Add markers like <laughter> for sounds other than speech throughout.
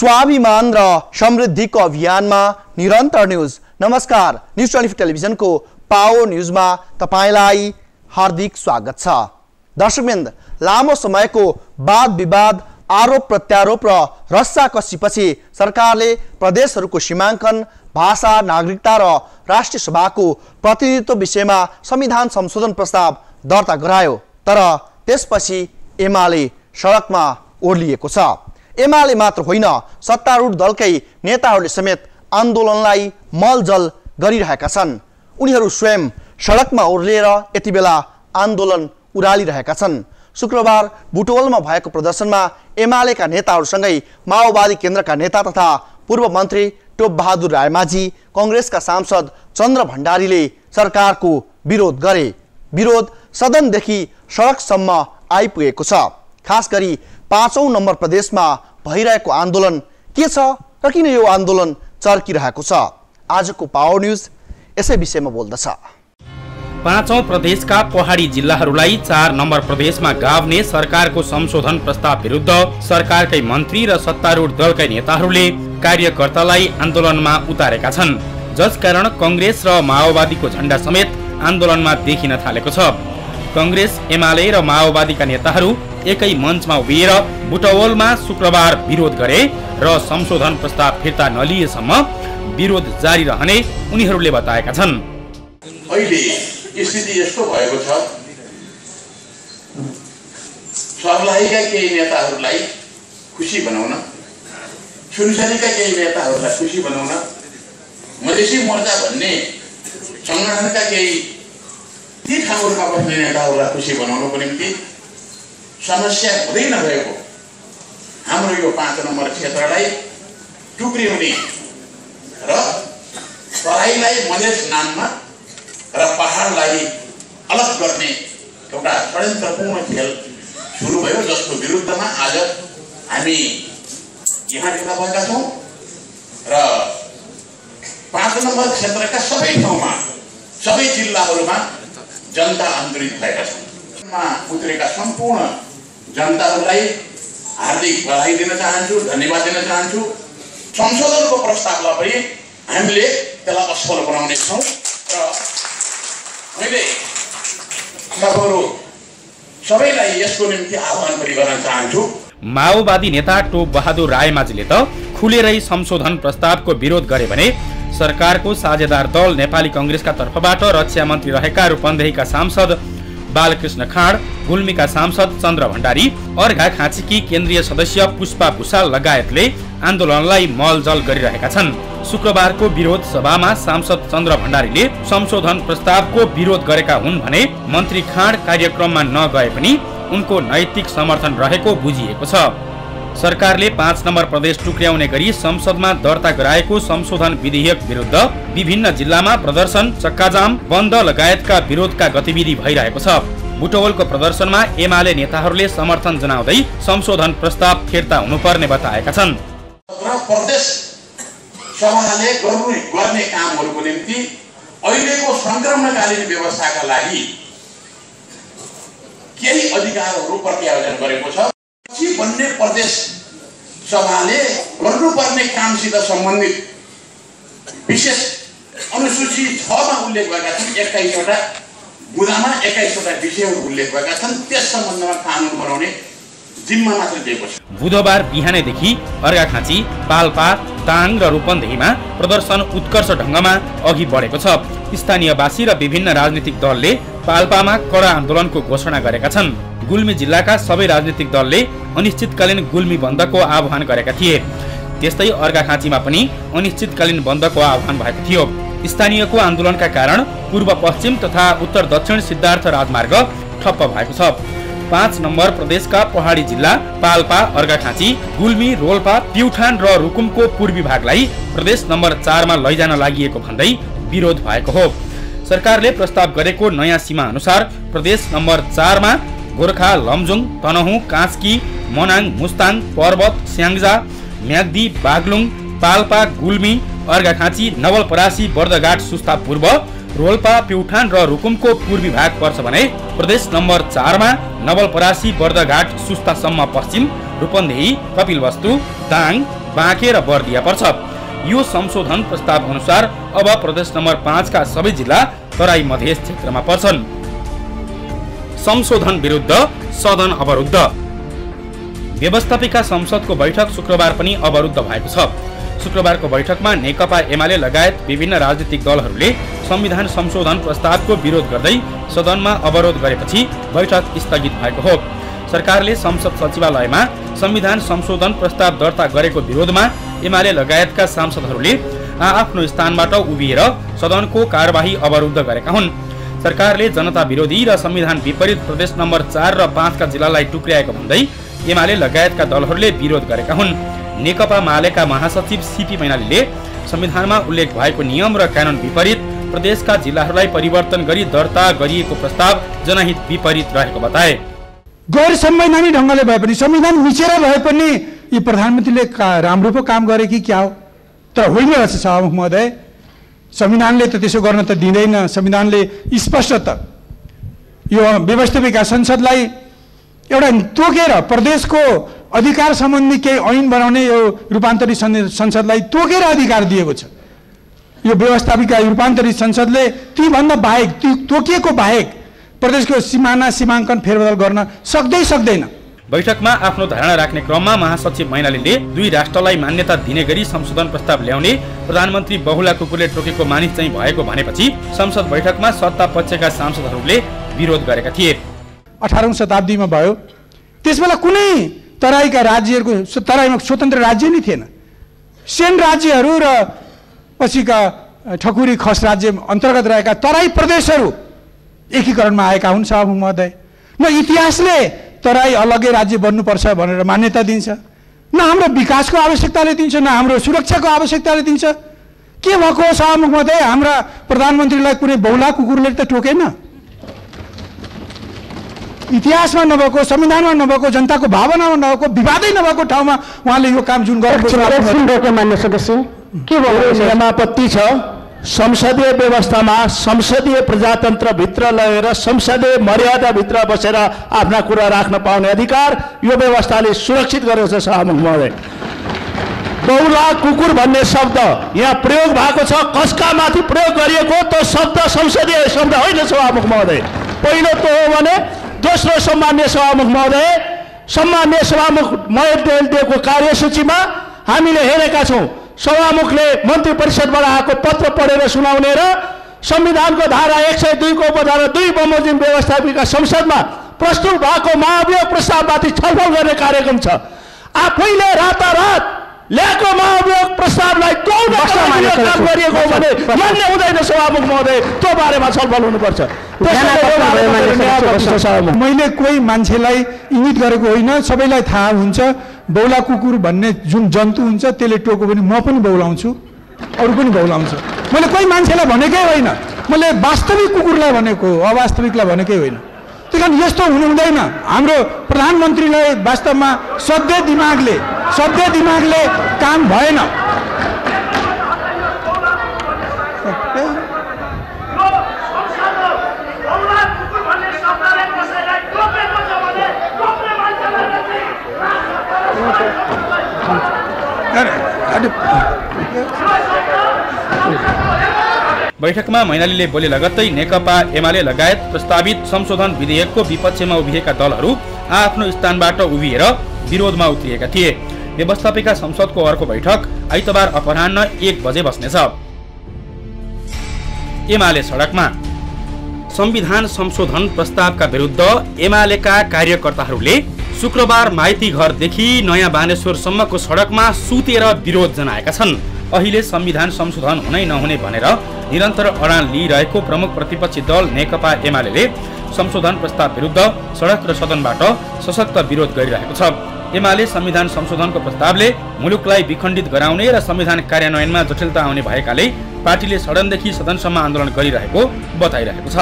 स्वाभिमान र समृद्धिको अभियानमा निरन्तर न्युज। नमस्कार न्युज ट्वेन्टी टेलिभिजनको पावर न्युजमा तपाईँलाई हार्दिक स्वागत छ। दर्शकवृन्द लामो समयको वाद विवाद आरोप प्रत्यारोप र रस्साकसीपछि सरकारले प्रदेशहरूको सीमाङ्कन भाषा नागरिकता र राष्ट्रिय सभाको प्रतिनिधित्व विषयमा संविधान संशोधन प्रस्ताव दर्ता गरायो। तर त्यसपछि एमाले सडकमा ओर्लिएको छ। एमाले मात्र होइन सत्तारूढ दलकै नेताहरूले समेत आन्दोलनलाई मलजल गरिरहेका छन्। उनीहरू स्वयं सडकमा ओर्लिएर यति बेला आन्दोलन उरालिरहेका छन्। शुक्रबार बुटवलमा भएको प्रदर्शनमा एमालेका नेताहरूसँगै माओवादी केन्द्रका नेता तथा पूर्व मन्त्री टोप बहादुर रायमाझी कङ्ग्रेसका सांसद चन्द्र भण्डारीले सरकारको विरोध गरे। विरोध सदनदेखि सडकसम्म आइपुगेको छ। खास गरी पाँचौँ नम्बर प्रदेशमा भइरहेको आन्दोलन के छ र किन यो आन्दोलन चर्किरहेको छ? आजको पावर न्युज यसै विषयमा बोल्दछ। पाँचौं प्रदेशका पहाडी जिल्लाहरूलाई चार नम्बर प्रदेशमा गाभ्ने सरकारको संशोधन प्रस्ताव विरुद्ध सरकारकै मन्त्री र सत्तारूढ दलकै नेताहरूले कार्यकर्तालाई आन्दोलनमा उतारेका छन्। जसकारण कङ्ग्रेस र माओवादीको झण्डा समेत आन्दोलनमा देखिन थालेको छ। कङ्ग्रेस एमाले र माओवादीका नेताहरू एकै मञ्चमा उभिएर बुटवलमा शुक्रबार विरोध गरे र संशोधन प्रस्ताव फिर्ता नलिएसम्म विरोध जारी रहने उनीहरूले बताएका छन्। अहिले स्थिति यस्तो भएको छ। सर्लाहीका केही नेताहरूलाई खुसी बनाउन सुनसरीका केही नेताहरूलाई खुसी बनाउन मधेसी मोर्चा भन्ने सङ्गठनका केही ती ठाउँहरूमा बस्ने नेताहरूलाई खुसी बनाउनको निम्ति समस्या हुँदै नभएको हाम्रो यो पाँच नम्बर क्षेत्रलाई टुक्रिउने र तराईलाई मधेस नाममा र पहाडलाई अलग गर्ने एउटा षड्यन्त्रपूर्ण खेल सुरु भयो जसको विरुद्धमा आज हामी यहाँ भेला भएका छौँ र पाँच नम्बर क्षेत्रका सबै ठाउँमा सबै जिल्लाहरूमा जनता आन्तरिक भएका छन्। उत्रेका सम्पूर्ण जनताहरूलाई हार्दिक बधाई दिन चाहन्छु धन्यवाद दिन चाहन्छु। संशोधनको प्रस्तावलाई पनि हामीले त्यसलाई असफल बनाउने छौँ। र मैले तपाईँहरू सबैलाई यसको निम्ति आह्वान पनि गर्न चाहन्छु। माओवादी नेता टोप बहादुर रायमाझीले त खुलेरै संशोधन प्रस्तावको विरोध गरे भने सरकारको साझेदार दल नेपाली कङ्ग्रेसका तर्फबाट रक्षा मन्त्री रहेका रूपन्देहीका सांसद बालकृष्ण खाँड गुल्मीका सांसद चन्द्र भण्डारी अर्घा खाँचीकी केन्द्रीय सदस्य पुष्पा भूषाल लगायतले आन्दोलनलाई मलजल गरिरहेका छन्। शुक्रबारको विरोध सभामा सांसद चन्द्र भण्डारीले संशोधन प्रस्तावको विरोध गरेका हुन् भने मन्त्री खाँड कार्यक्रममा नगए पनि उनको नैतिक समर्थन रहेको बुझिएको छ। सरकारले पाँच नम्बर प्रदेश टुक्र्याउने गरी संसदमा दर्ता गराएको संशोधन विधेयक विरुद्ध विभिन्न जिल्लामा प्रदर्शन चक्काजाम बन्द लगायतका विरोधका गतिविधि भइरहेको छ। बुटवलको प्रदर्शनमा एमाले नेताहरूले समर्थन जनाउँदै संशोधन प्रस्ताव फिर्ता हुनुपर्ने बताएका छन्। प्रदेश गर्ने कामहरूको निम्ति अहिलेको सङ्क्रमणकालीन व्यवस्थाका लागि केही अधिकारहरू प्रत्यायोजन गरेको छ। बन्ने प्रदेश सभाले गर्नुपर्ने कामसित सम्बन्धित विशेष अनुसूची छमा उल्लेख भएका छन् एक्काइसवटा बुदामा एक्काइसवटा विषयहरू उल्लेख भएका छन्। त्यस सम्बन्धमा कानुन बनाउने जिम्मा छ। बुधबार बिहानैदेखि अर्घाखाँची पाल्पा ताङ र रूपन्देहीमा प्रदर्शन उत्कर्ष ढङ्गमा अघि बढेको छ। स्थानीयवासी र विभिन्न राजनीतिक दलले पाल्पामा कडा आन्दोलनको घोषणा गरेका छन्। गुल्मी जिल्लाका सबै राजनीतिक दलले अनिश्चितकालीन गुल्मी बन्दको आह्वान गरेका थिए। त्यस्तै अर्घाखाँचीमा पनि अनिश्चितकालीन बन्दको आह्वान भएको थियो। स्थानीयको आन्दोलनका कारण पूर्व पश्चिम तथा उत्तर दक्षिण सिद्धार्थ राजमार्ग ठप्प भएको छ। पाँच नम्बर प्रदेशका पहाडी जिल्ला पाल्पा अर्घाखाँची गुल्मी रोल्पा प्युठान र रुकुमको पूर्वी भागलाई प्रदेश नम्बर चारमा लैजान लागि भन्दै विरोध भएको हो। सरकारले प्रस्ताव गरेको नयाँ सीमा अनुसार प्रदेश नम्बर चारमा गोर्खा लमजुङ तनहुँ कास्की मनाङ मुस्ताङ पर्वत स्याङ्जा म्याग्दी बागलुङ पाल्पा गुल्मी अर्घाखाँची नवलपरासी बर्दघाट सुस्ता पूर्व रोल्पा प्युठान र रुकुमको पूर्वी भाग पर्छ भने प्रदेश नम्बर चारमा नवलपरासी बर्दघाट सुस्तासम्म पश्चिम रूपन्देही कपिलवस्तु दाङ बाँके र बर्दिया पर्छ। यो संशोधन प्रस्ताव अनुसार अब प्रदेश नम्बर पाँचका सबै जिल्ला तराई मधेस क्षेत्रमा पर्छन्। संशोधन विरुद्ध सदन अवरुद्ध। व्यवस्थापिका संसदको बैठक शुक्रबार पनि अवरुद्ध भएको छ। शुक्रबारको बैठकमा नेकपा एमाले लगायत विभिन्न राजनीतिक दलहरूले संविधान संशोधन प्रस्तावको विरोध गर्दै सदनमा अवरोध गरेपछि बैठक स्थगित भएको हो। सरकारले संसद सचिवालयमा संविधान संशोधन प्रस्ताव दर्ता गरेको विरोधमा एमाले लगायतका सांसदहरूले आफ्नो स्थानबाट उभिएर सदनको कार्यवाही अवरुद्ध गरेका हुन्। सरकारले जनता विरोधी र संविधान विपरीत प्रदेश नम्बर चार र पाँचका जिल्लालाई टुक्र्याएको भन्दै एमाले लगायतका दलहरूले विरोध गरेका हुन्। नेकपा मालेका महासचिव सिपी मैनालीले संविधानमा उल्लेख भएको नियम र कानुन विपरीत प्रदेशका जिल्लाहरूलाई परिवर्तन गरी दर्ता गरिएको प्रस्ताव जनहित विपरीत रहेको बताए। गैर संवैधानिक ढङ्गले भए पनि संविधान मिचेर भए पनि यो प्रधानमन्त्रीले राम्रो पो काम गरे कि क्या हो? तर होइन रहेछ सभामुख महोदय। संविधानले त त्यसो गर्न त दिँदैन। संविधानले स्पष्ट त यो व्यवस्थापिका संसदलाई एउटा तोकेर प्रदेशको अधिकार सम्बन्धी केही ऐन बनाउने यो रूपान्तरित संसदलाई तोकेर अधिकार दिएको छ। यो व्यवस्थापिका रूपान्तरित संसदले तीभन्दा बाहेक ती तोकिएको बाहेक प्रदेशको सिमाना सीमाङ्कन फेरबदल गर्न सक्दै सक्दैन। बैठकमा आफ्नो धारणा राख्ने क्रममा महासचिव मैनालीले दुई राष्ट्रलाई मान्यता दिने गरी संशोधन प्रस्ताव ल्याउने प्रधानमन्त्री बहुला कुकुरले टोकेको मानिस चाहिँ भएको भनेपछि संसद बैठकमा सत्ता पक्षका सांसदहरूले विरोध गरेका थिए। अठारौँ शताब्दीमा भयो। त्यसबेला कुनै तराईका राज्यहरूको तराईमा स्वतन्त्र राज्य नै थिएन। सेन राज्यहरू र पछिका ठकुरी खस राज्य अन्तर्गत रहेका तराई प्रदेशहरू एकीकरणमा आएका हुन् सभामुख महोदय। न इतिहासले तराई अलग्गै राज्य बन्नुपर्छ भनेर मान्यता दिन्छ। न हाम्रो विकासको आवश्यकताले दिन्छ न हाम्रो सुरक्षाको आवश्यकताले दिन्छ। के भएको सभामुख महोदय? हाम्रा प्रधानमन्त्रीलाई कुनै बहुला कुकुरले त टोकेन? इतिहासमा नभएको संविधानमा नभएको जनताको भावनामा नभएको विवादै नभएको ठाउँमा उहाँले यो काम जुन गर्नु छ। संसदीय व्यवस्थामा संसदीय प्रजातन्त्रभित्र लगेर संसदीय मर्यादाभित्र बसेर आफ्ना कुरा राख्न पाउने अधिकार यो व्यवस्थाले सुरक्षित गरेको छ सभामुख महोदय। बहुला कुकुर भन्ने शब्द यहाँ प्रयोग भएको छ कसका माथि प्रयोग गरिएको त्यो शब्द संसदीय शब्द होइन सभामुख महोदय। पहिलो त हो भने दोस्रो सम्मान्य सभामुख महोदय सम्मान्य सभामुख महेश कार्यसूचीमा हामीले हेरेका छौँ। सभामुखले मन्त्री परिषदबाट आएको पत्र पढेर सुनाउने र संविधानको धारा एक सय दुईको उपधारा दुई बमोजिम व्यवस्थापिका संसदमा प्रस्तुत भएको महाभियोग प्रस्तावमाथि छलफल गर्ने कार्यक्रम छ। आफैले रातारात ल्याएको महाभियोग प्रस्तावलाई काम गरिएको भने मान्य हुँदैन सभामुख महोदय त्यो बारेमा छलफल हुनुपर्छ। मैले कोही मान्छेलाई इङ्गित गरेको होइन सबैलाई थाहा हुन्छ बौला कुकुर भन्ने जुन जन्तु हुन्छ त्यसले टोको पनि म पनि बौलाउँछु अरू पनि बौलाउँछ। मैले कोही मान्छेलाई भनेकै होइन। मैले वास्तविक कुकुरलाई भनेको अवास्तविकलाई भनेकै होइन। त्यही कारण यस्तो हुनु हुँदैन। हाम्रो प्रधानमन्त्रीलाई वास्तवमा सधैँ दिमागले सधैँ दिमागले काम भएन। बैठकमा मैनालीले बोले लगत्तै नेकपा एमाले लगायत प्रस्तावित संशोधन विधेयकको विपक्षमा उभिएका दलहरू आफ्नो स्थानबाट उभिएर विरोधमा उत्रिएका थिए। व्यवस्थापिका संसदको अर्को बैठक आइतबार अपराह्न एक बजे बस्नेछ। एमाले सडकमा संविधान संशोधन प्रस्तावका विरुद्ध एमालेका कार्यकर्ताहरूले शुक्रबार माइती घरदेखि नयाँ बानेश्वरसम्मको सडकमा सुतेर विरोध जनाएका छन्। अहिले संविधान संशोधन हुनै नहुने भनेर निरन्तर अडान लिइरहेको प्रमुख प्रतिपक्षी दल नेकपा एमाले संशोधन प्रस्ताव विरुद्ध सडक र सदनबाट सशक्त विरोध गरिरहेको छ। एमाले संविधान संशोधनको प्रस्तावले मुलुकलाई विखण्डित गराउने र संविधान कार्यान्वयनमा जटिलता आउने भएकाले पार्टीले सदनदेखि सदनसम्म आन्दोलन गरिरहेको बताइरहेको छ।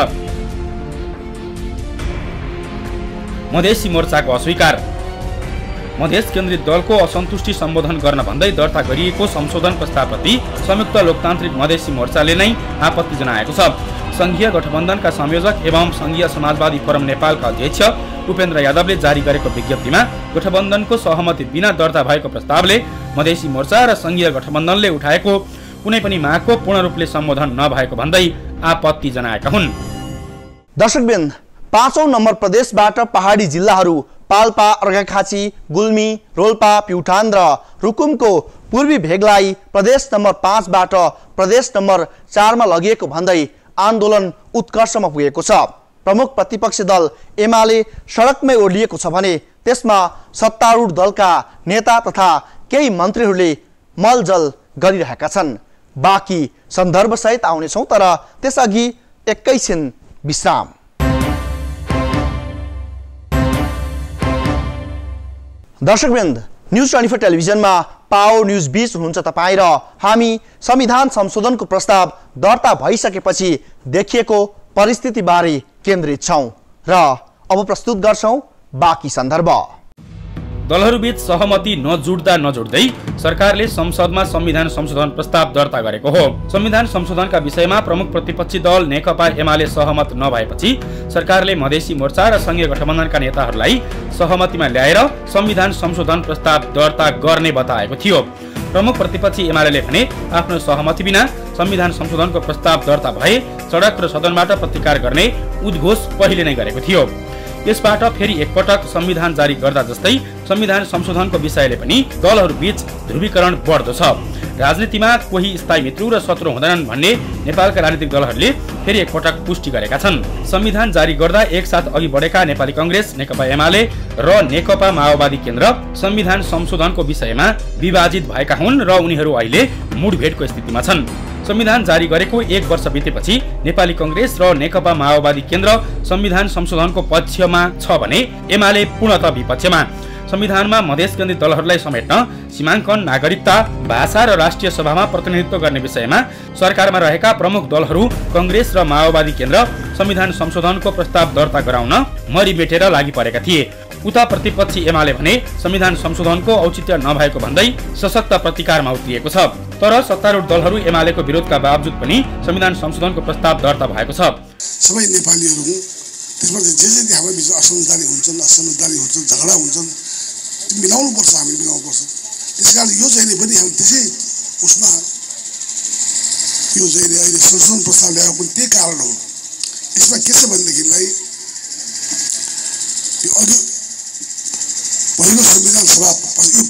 मधेसी मोर्चाको अस्वीकार। मधेस केन्द्रित दलको असन्तुष्टि सम्बोधन गर्न भन्दै दर्ता गरिएको संशोधन प्रस्तावप्रति संयुक्त लोकतान्त्रिक मधेसी मोर्चाले नै आपत्ति जनाएको छ। सङ्घीय गठबन्धनका संयोजक एवं सङ्घीय समाजवादी फोरम नेपालका अध्यक्ष उपेन्द्र यादवले जारी गरेको विज्ञप्तिमा गठबन्धनको सहमति बिना दर्ता भएको प्रस्तावले मधेसी मोर्चा र सङ्घीय गठबन्धनले उठाएको कुनै पनि मागको पूर्ण रूपले सम्बोधन नभएको भन्दै आपत्ति जनाएका हुन्। दर्शकबिन पाँचौँ नम्बर प्रदेशबाट पहाडी जिल्लाहरू पाल्पा अर्घाखाँची गुल्मी रोल्पा प्युठान र रुकुमको पूर्वी भेगलाई प्रदेश नम्बर पाँचबाट प्रदेश नम्बर चारमा लगिएको भन्दै आन्दोलन उत्कर्षमा पुगेको छ। प्रमुख प्रतिपक्षी दल एमाले सडकमै ओर्लिएको छ भने त्यसमा सत्तारूढ दलका नेता तथा केही मन्त्रीहरूले मलजल गरिरहेका छन्। बाँकी सन्दर्भसहित आउनेछौँ तर त्यसअघि एकैछिन विश्राम। दर्शकवृन्द न्युज ट्वेन्टी फोर टेलिभिजनमा पावर न्युज बिच हुनुहुन्छ तपाईँ र हामी संविधान संशोधनको प्रस्ताव दर्ता भइसकेपछि देखिएको परिस्थितिबारे केन्द्रित छौँ र अब प्रस्तुत गर्छौँ बाँकी सन्दर्भ। दलहरूबीच सहमति नजुट्दा नजुट्दै सरकारले संसदमा संविधान संशोधन प्रस्ताव दर्ता गरेको हो। संविधान संशोधनका विषयमा प्रमुख प्रतिपक्षी दल नेकपा एमाले सहमत नभएपछि सरकारले मधेसी मोर्चा र सङ्घीय गठबन्धनका नेताहरूलाई सहमतिमा ल्याएर संविधान संशोधन प्रस्ताव दर्ता गर्ने बताएको थियो। प्रमुख प्रतिपक्षी एमाले भने आफ्नो सहमति बिना संविधान संशोधनको प्रस्ताव दर्ता भए सडक र सदनबाट प्रतिकार गर्ने उद्घोष पहिले नै गरेको थियो। यसबाट फेरि एकपटक संविधान जारी गर्दा जस्तै संविधान संशोधनको विषयले पनि दलहरू बीच ध्रुवीकरण बढ्दो छ राजनीतिमा कोही स्थायी मित्रु र शत्रु हुँदैनन् भन्ने नेपालका राजनीतिक दलहरूले फेरि एकपटक पुष्टि गरेका छन्। संविधान जारी गर्दा एकसाथ अघि बढेका नेपाली कङ्ग्रेस नेकपा एमाले र नेकपा माओवादी केन्द्र संविधान संशोधनको विषयमा विभाजित भएका हुन् र उनीहरू अहिले मुठभेडको स्थितिमा छन्। संविधान जारी गरेको एक वर्ष बितेपछि नेपाली कङ्ग्रेस र नेकपा माओवादी केन्द्र संविधान संशोधनको पक्षमा छ भने एमाले पूर्णत विपक्षमा। संविधानमा मधेस केन्द्रित दलहरूलाई समेट्न सीमाङ्कन नागरिकता भाषा र राष्ट्रिय सभामा प्रतिनिधित्व गर्ने विषयमा सरकारमा रहेका प्रमुख दलहरू कङ्ग्रेस र माओवादी केन्द्र संविधान संशोधनको प्रस्ताव दर्ता गराउन मरिमेटेर लागि परेका थिए। उता प्रतिपक्षी एमाले भने संविधान संशोधनको औचित्य नभएको भन्दै सशक्त प्रतिकारमा उत्रिएको छ। तर सत्तारूढ दलहरू एमालेको विरोधका बावजुद पनि संविधान संशोधनको प्रस्ताव दर्ता भएको छ। सबै नेपालीहरू चाहिँ जे जे हाम्रो बिच असमझदारी हुन्छन् असमझदारी हुन्छन् झगडा हुन्छन् मिलाउनु पर्छ हामी मिलाउनु पर्छ। त्यस कारण यो चाहिँ पनि हामी त्यसै उसमा यो चाहिँ अहिले संशोधन प्रस्ताव ल्याएको पनि त्यही कारण हो। यसमा के छ भनेदेखिलाई यो अघि पहिलो संविधान सभा यो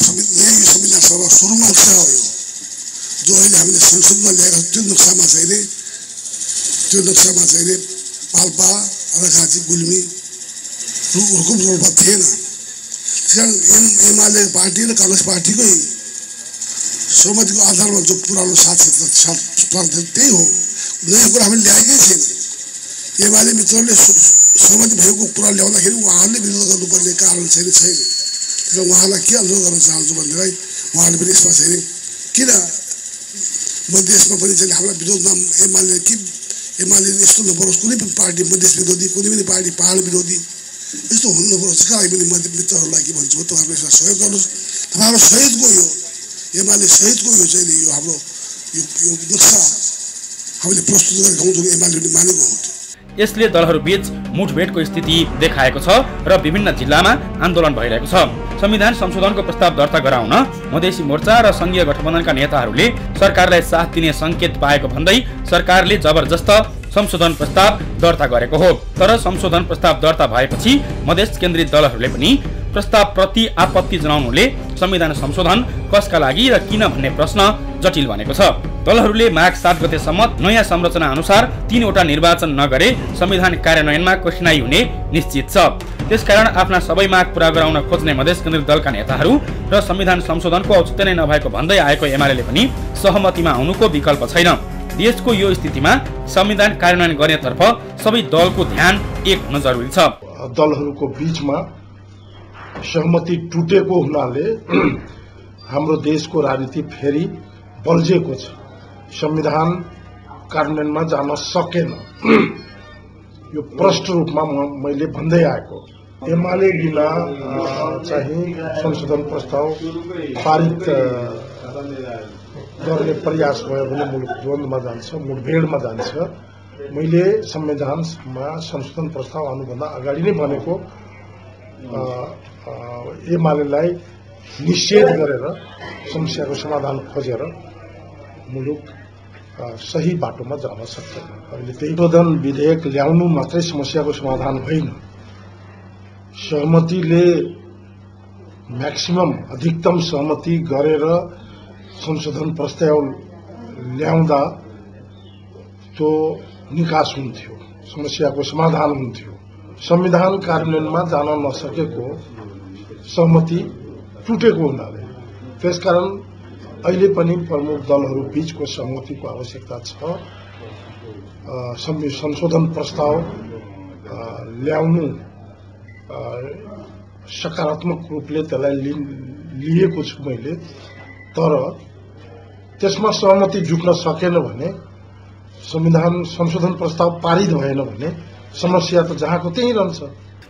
संविधान सभा सुरुमा अंश हो यो जो अहिले हामीले संसदमा ल्याएको त्यो नक्सामा चाहिँ त्यो नक्सामा चाहिँ पाल्पा अर्घाची गुल्मी रुकुम रोल्पा थिएन त्यस कारण एम एमाले पार्टी र काङ्ग्रेस पार्टीकै सहमतिको आधारमा जो पुरानो साथ साथ त्यही हो नयाँ कुरा हामीले ल्याएकै छैन एमाले मित्रले सहमति भएको कुरा ल्याउँदाखेरि उहाँहरूले विरोध गर्नुपर्ने कारण छैन छैन र उहाँलाई के अनुरोध गर्न चाहन्छु भनेदेखिलाई उहाँहरूले पनि यसमा चाहिँ किन मधेसमा पनि चाहिँ हामीलाई विरोधमा एमाले के एमाले यस्तो नपरोस् कुनै पनि पार्टी मधेस विरोधी कुनै पनि पार्टी पहाड विरोधी यस्तो हुनु नपरोस् त्यसका पनि मध्य मित्रहरूलाई के भन्छु तपाईँहरूले यसमा सहयोग गर्नुहोस् तपाईँहाम्रो सहितको यो एमाले सहितको यो चाहिँ यो हाम्रो यो यो नक्सा हामीले प्रस्तुत हौँ जुन एमाले मानेको हो यसले दलहरू बीच मुठभेडको स्थिति देखाएको छ र विभिन्न जिल्लामा आन्दोलन भइरहेको छ। संविधान संशोधनको प्रस्ताव दर्ता गराउन मधेसी मोर्चा र सङ्घीय गठबन्धनका नेताहरूले सरकारलाई साथ दिने सङ्केत पाएको भन्दै सरकारले जबरजस्त संशोधन प्रस्ताव दर्ता गरेको हो। तर संशोधन प्रस्ताव दर्ता भएपछि मधेस केन्द्रित दलहरूले पनि प्रस्ताव प्रति आपत्ति जनाउनुले संविधान संशोधन कसका लागि र किन भन्ने प्रश्न जटिल बनेको छ। दलहरूले माघ सात गतेसम्म नयाँ संरचना अनुसार तीनवटा निर्वाचन नगरे संविधान कार्यान्वयनमा कठिनाई हुने निश्चित छ। त्यसकारण आफ्ना सबै माग पूरा गराउन खोज्ने मधेस केन्द्रित दलका नेताहरू र संविधान संशोधनको औचित्य नै नभएको भन्दै आएको एमाले पनि सहमतिमा आउनुको विकल्प छैन। देशको यो स्थितिमा संविधान कार्यान्वयन गर्नेतर्फ सबै दलको ध्यान एक हुन जरुरी छ। दलहरूको बिचमा सहमति टुटेको हुनाले <clears throat> हाम्रो देशको राजनीति फेरि बल्झेको छ। संविधान कार्यान्वयनमा जान सकेन। <clears throat> यो प्रष्ट रूपमा मैले भन्दै आएको। एमाले बिना चाहिँ संशोधन प्रस्ताव पारित गर्ने प्रयास भयो भने मुलुक द्वन्द्वमा जान्छ मुठभेडमा जान्छ। मैले संविधानमा संशोधन प्रस्ताव आउनुभन्दा अगाडि नै भनेको एमालेलाई निषेध गरेर समस्याको समाधान खोजेर मुलुक सही बाटोमा जान सक्दैन अहिले त्यही विधेयक ल्याउनु मात्रै समस्याको समाधान होइन। सहमतिले म्याक्सिमम अधिकतम सहमति गरेर संशोधन प्रस्ताव ल्याउँदा त्यो निकास हुन्थ्यो समस्याको समाधान हुन्थ्यो। संविधान कार्यान्वयनमा जान नसकेको सहमति टुटेको हुनाले। त्यसकारण अहिले पनि प्रमुख दलहरू बीचको सहमतिको आवश्यकता छ। संशोधन प्रस्ताव ल्याउनु सकारात्मक रूपले त्यसलाई लिएको छु मैले। तर त्यसमा सहमति जुट्न सकेन भने संविधान संशोधन प्रस्ताव पारित भएन भने समस्या त जहाँको त्यहीँ रहन्छ।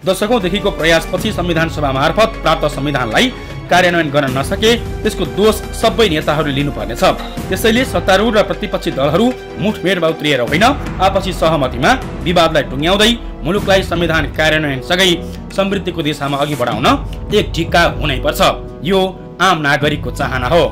दशकौंदेखिको प्रयासपछि संविधान सभा मार्फत प्राप्त संविधानलाई कार्यान्वयन गर्न नसके त्यसको दोष सबै नेताहरूले लिनुपर्नेछ। त्यसैले सत्तारूढ र प्रतिपक्षी दलहरू मुठभेडमा उत्रिएर होइन आपसी सहमतिमा विवादलाई टुङ्ग्याउँदै मुलुकलाई संविधान कार्यान्वयनसँगै समृद्धिको दिशामा अघि बढाउन एक ढिक्का हुनैपर्छ। यो आम नागरिकको चाहना हो।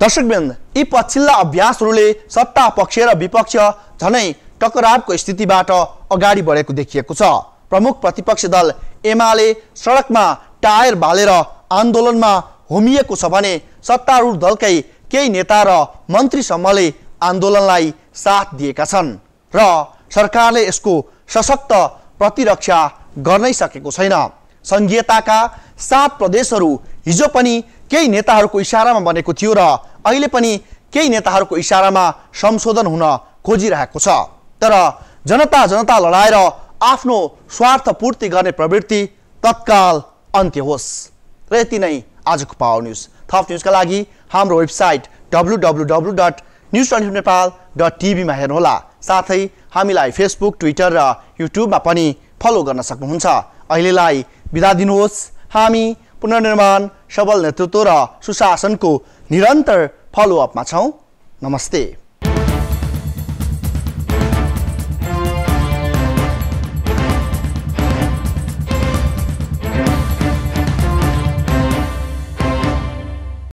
दर्शकवृन्द यी पछिल्ला अभ्यासहरूले सत्ता पक्ष र विपक्ष झनै टकरावको स्थितिबाट अगाडि बढेको देखिएको छ। प्रमुख प्रतिपक्ष दल एमाले सडकमा टायर बालेर आन्दोलनमा होमिएको छ भने सत्तारूढ दलकै केही नेता र मन्त्रीसम्मले आन्दोलनलाई साथ दिएका छन् र सरकारले यसको सशक्त प्रतिरक्षा गर्नै सकेको छैन। सङ्घीयताका सात प्रदेशहरू हिजो पनि केही नेताहरूको इसारामा बनेको थियो र अहिले पनि केही नेताहरूको इसारामा संशोधन हुन खोजिरहेको छ। तर जनता जनता लडाएर आफ्नो स्वार्थ पूर्ति गर्ने प्रवृत्ति तत्काल अन्त्य होस्। र यति नै आजको पावर न्युज। थप न्युजका लागि हाम्रो website W W W dot news twenty Nepal dot टिभीमा हेर्नुहोला। साथै हामीलाई फेसबुक ट्विटर र युट्युबमा पनि फलो गर्न सक्नुहुन्छ। अहिलेलाई बिदा दिनुहोस्। हामी पुनर्निर्माण सबल नेतृत्व र सुशासनको निरन्तर फलोअपमा छौँ। नमस्ते।